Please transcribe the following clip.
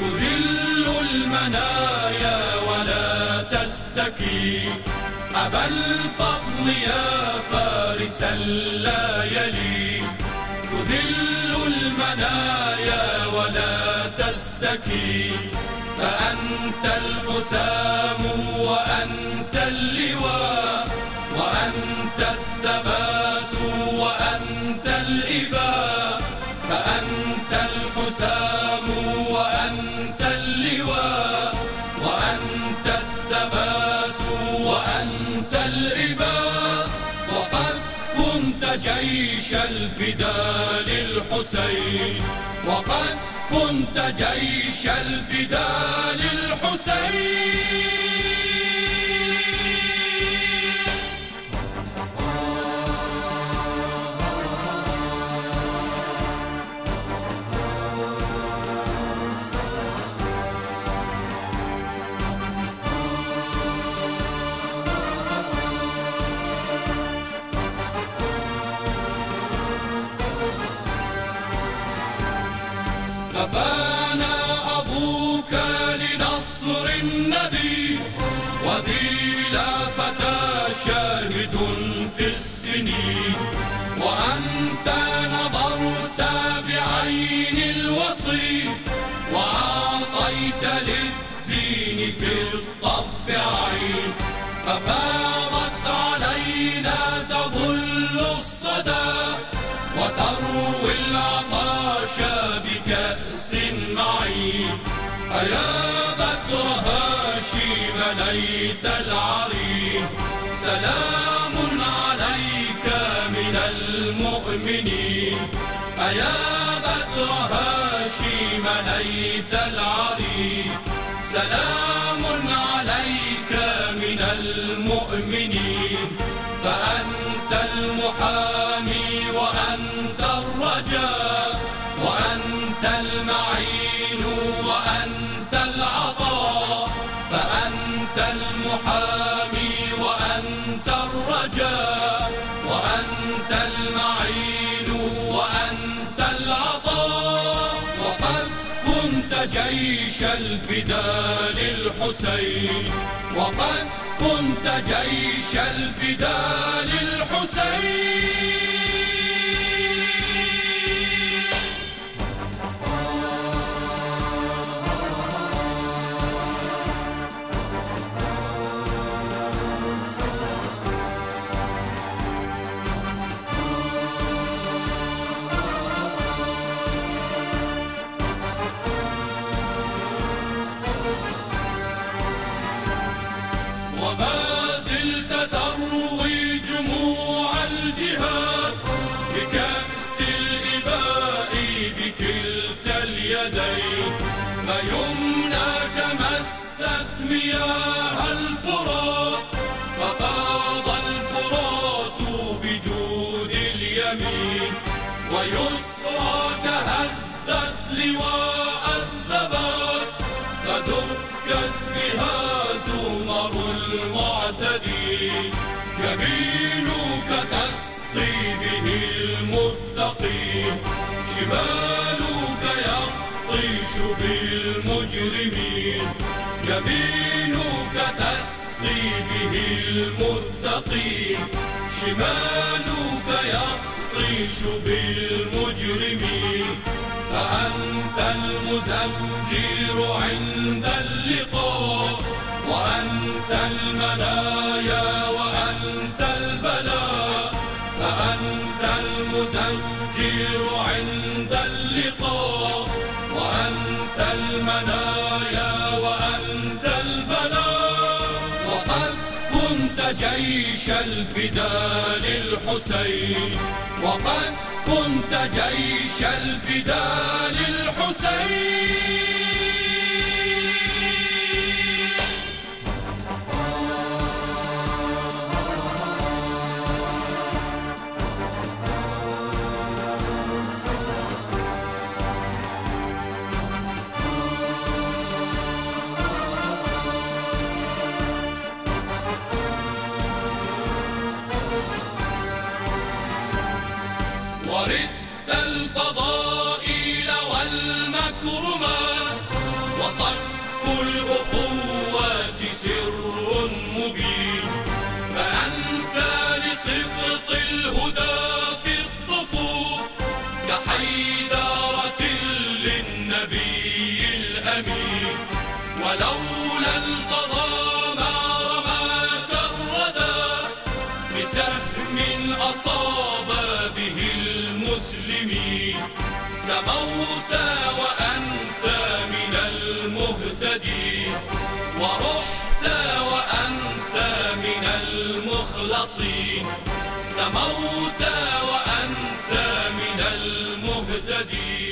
تذل المنايا ولا تستكي. أبا الفضل يا فارسا لا يلي تذل المنايا ولا تستكي. فأنت الحسام وأنت الإباء وقد كنت جيش الفداء للحسين. وقد كنت جيش الفداء للحسين. كفانا أبوك لنصر النبي وديلا فتى شاهد في السنين وأنت نظرت بعين الوصي وأعطيت للدين في الطف عين ففاضت علينا تظل الصدى وتروي العطاش بدر هاشم ليت العرين سلام عليك من المؤمنين. أيا بدر هاشم ليت العرين سلام عليك من المؤمنين. فأنت المحامي وأنت المعين وأنت العطاء فأنت المحامي وأنت الرجاء وأنت المعين وأنت العطاء. وقد كنت جيش الفداء للحسين وقد كنت جيش الفداء للحسين اليمين ويسراك هزت لواء الثبات فدكت بها زمر المعتدين. يمينك تسقي به المتقين شمالك يبطش بالمجرمين. يمينك تسقي به المتقين شمالك يبطش بالمجرمين. فأنت المزمجير عند اللقاء وأنت المنايا جيش الفداء للحسين وقد كنت جيش الفداء للحسين وردت الفضائل والمكرمات صك الأخوة سر مبين فأنت لصبط الهدى في الطفوف كحيدارة للنبي الأمين ولولا القضاء سموت وأنت من المهتدين ورحت وأنت من المخلصين. سموت وأنت من المهتدين.